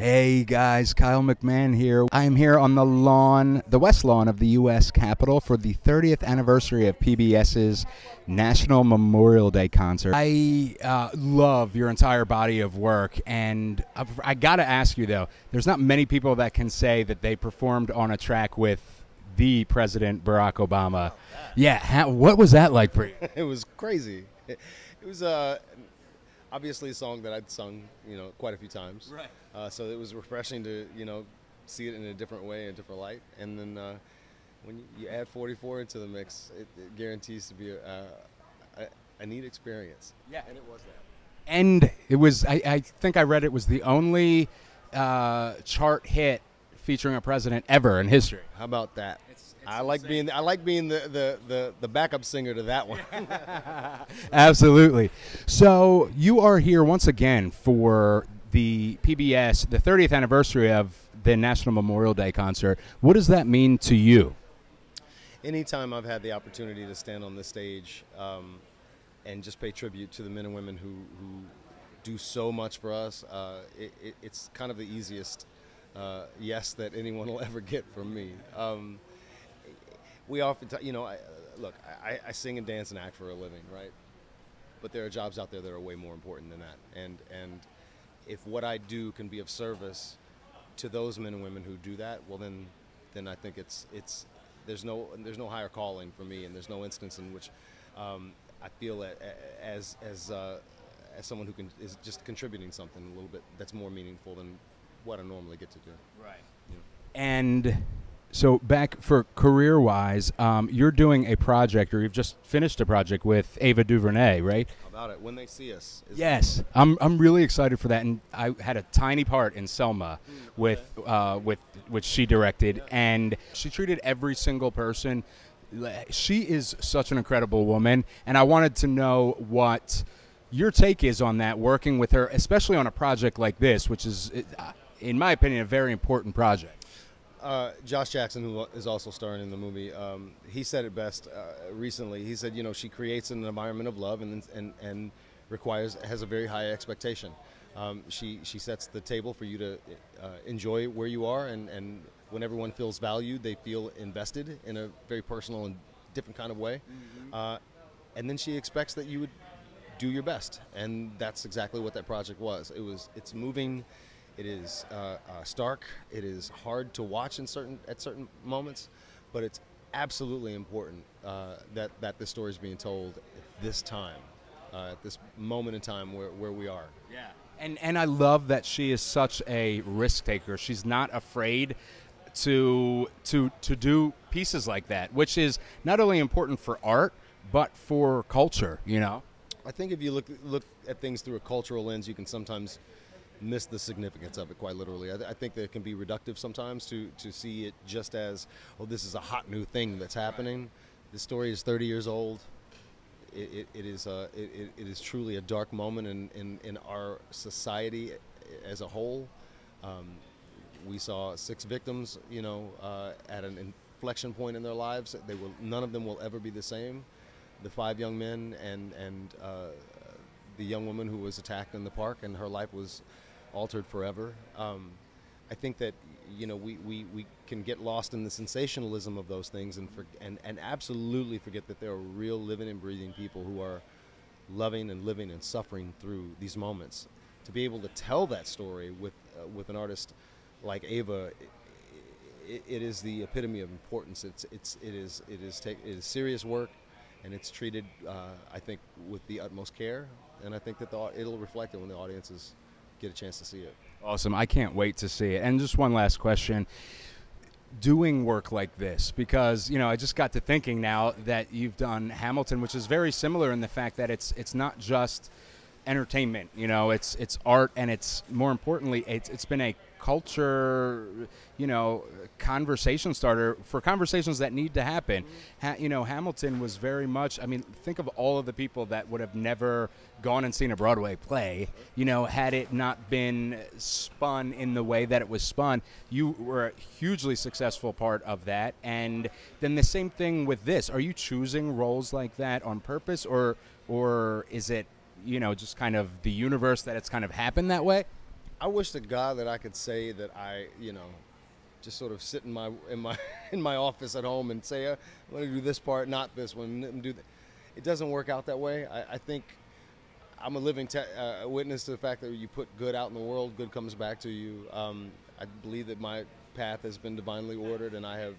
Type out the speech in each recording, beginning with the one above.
Hey guys, Kyle McMahon here. I am here on the lawn, the west lawn of the U.S. Capitol for the 30th anniversary of PBS's National Memorial Day concert. I uh, love your entire body of work, and I've, I gotta ask you though, there's not many people that can say that they performed on a track with the President Barack Obama. Yeah, how, what was that like for you? it was crazy. It, it was uh, obviously a song that I'd sung, you know, quite a few times. Right. Uh, so it was refreshing to, you know, see it in a different way, a different light. And then uh, when you, you add 44 into the mix, it, it guarantees to be a, a, a neat experience. Yeah. And it was that. and it was I, I think i read it was the only uh, chart hit featuring a president ever in history How about that? It's- it's I like insane. being I like being the, the, the, the backup singer to that one. absolutely so you are here once again for the pbs the 30th anniversary of the national memorial day concert what does that mean to you anytime I've had the opportunity to stand on this stage um, and just pay tribute to the men and women who, who do so much for us, uh, it, it, it's kind of the easiest uh, yes that anyone will ever get from me. Um, we often, t- you know, I, look, I, I sing and dance and act for a living, right? But there are jobs out there that are way more important than that. And, and if what I do can be of service to those men and women who do that, well then, then I think it's it's there's no there's no higher calling for me, and there's no instance in which um, I feel a, a- as as uh, as someone who can is just contributing something a little bit that's more meaningful than what I normally get to do. right You know. and so back for career wise um, you're doing a project or you've just finished a project with ava duvernay right about it? When they see us. Yes, I'm, I'm really excited for that, and I had a tiny part in Selma, with uh, with which she directed, and she treated every single person. She is such an incredible woman, and I wanted to know what your take is on that, working with her, especially on a project like this, which is, uh, in my opinion, a very important project. Uh, Josh Jackson, who is also starring in the movie, um, he said it best uh, recently. He said, you know, she creates an environment of love and and and requires has a very high expectation. Um, she she sets the table for you to uh, enjoy where you are, and and when everyone feels valued, they feel invested in a very personal and different kind of way. Uh, and then she expects that you would do your best, and that's exactly what that project was. It was it's moving, it is uh, uh, stark, it is hard to watch in certain at certain moments, but it's absolutely important uh, that that this story is being told at this time, uh, at this moment in time where, where we are. Yeah. And and I love that she is such a risk taker. She's not afraid to to to do pieces like that, which is not only important for art but for culture, you know. I think if you look look at things through a cultural lens, you can sometimes miss the significance of it. Quite literally, I, th- I think that it can be reductive sometimes to to see it just as, oh, this is a hot new thing that's happening. This story is 30 years old. It, it, it is uh, it, it- it is truly a dark moment in, in, in our society as a whole. Um, we saw six victims, you know, uh, at an inflection point in their lives. They will none of them will ever be the same. The five young men and and uh, the young woman who was attacked in the park, and her life was altered forever. Um, I think that you know we, we, we can get lost in the sensationalism of those things and for, and and absolutely forget that there are real living and breathing people who are loving and living and suffering through these moments. To be able to tell that story with uh, with an artist like Ava, it, it is the epitome of importance. It's it's it is it is take, it is serious work, and it's treated uh, I think with the utmost care. And I think that the, it'll reflect it when the audiences get a chance to see it. Awesome. I can't wait to see it. And just one last question. Doing work like this, because you know, I just got to thinking now that you've done Hamilton, which is very similar in the fact that it's it's not just entertainment. You know, it's it's art, and it's more importantly, it's it's been a culture, you know, conversation starter for conversations that need to happen. Ha- you know, Hamilton was very much. I mean, think of all of the people that would have never gone and seen a Broadway play. You know, had it not been spun in the way that it was spun, you were a hugely successful part of that. And then the same thing with this. Are you choosing roles like that on purpose, or or is it? You know, just kind of the universe that it's kind of happened that way. I wish to God that I could say that I, you know, just sort of sit in my in my in my office at home and say, uh, I'm going to do this part, not this one. Do that. It doesn't work out that way. I, I think I'm a living uh, witness to the fact that you put good out in the world, good comes back to you. Um, I believe that my path has been divinely ordered, and I have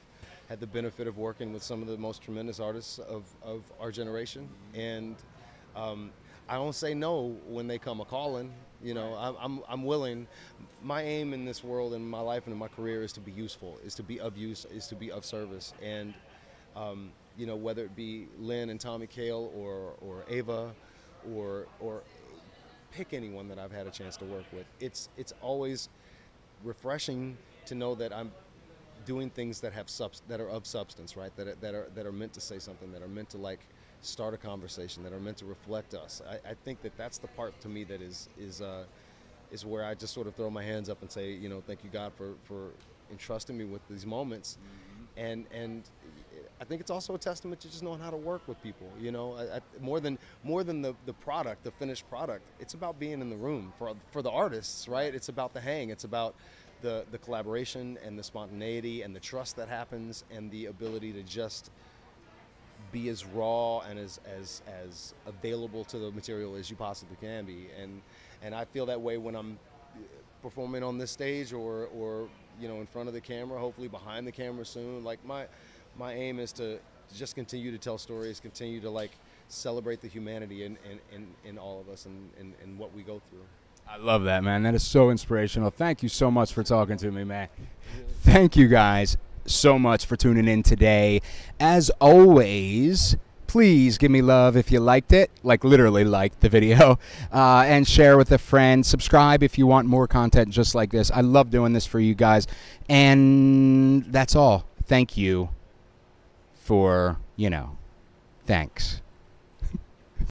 had the benefit of working with some of the most tremendous artists of, of our generation. And um, I don't say no when they come a calling. You know, I'm, I'm, I'm willing. My aim in this world, in my life, and in my career is to be useful, is to be of use, is to be of service. And, um, you know, whether it be Lin and Tommy Kail or, or Ava or, or pick anyone that I've had a chance to work with, it's, it's always refreshing to know that I'm doing things that have subs- that are of substance, right? That are, that are that are meant to say something, that are meant to like start a conversation, that are meant to reflect us. I, I think that that's the part to me that is is uh, is where I just sort of throw my hands up and say, you know, thank you God for for entrusting me with these moments, mm-hmm. and and I think it's also a testament to just knowing how to work with people. You know, I, I, more than more than the, the product, the finished product. It's about being in the room for for the artists, right? It's about the hang. It's about the, the collaboration and the spontaneity and the trust that happens and the ability to just be as raw and as, as, as available to the material as you possibly can be. And, and I feel that way when I'm uh, performing on this stage or, or you know, in front of the camera, hopefully behind the camera soon. Like my, my aim is to just continue to tell stories, continue to like celebrate the humanity in, in, in, in all of us and, and, and what we go through. I love that, man. That is so inspirational. Thank you so much for talking to me, man. Thank you guys so much for tuning in today. As always, please give me love if you liked it, like literally liked the video, uh, and share with a friend. Subscribe if you want more content just like this. I love doing this for you guys. And that's all. Thank you for, you know, thanks.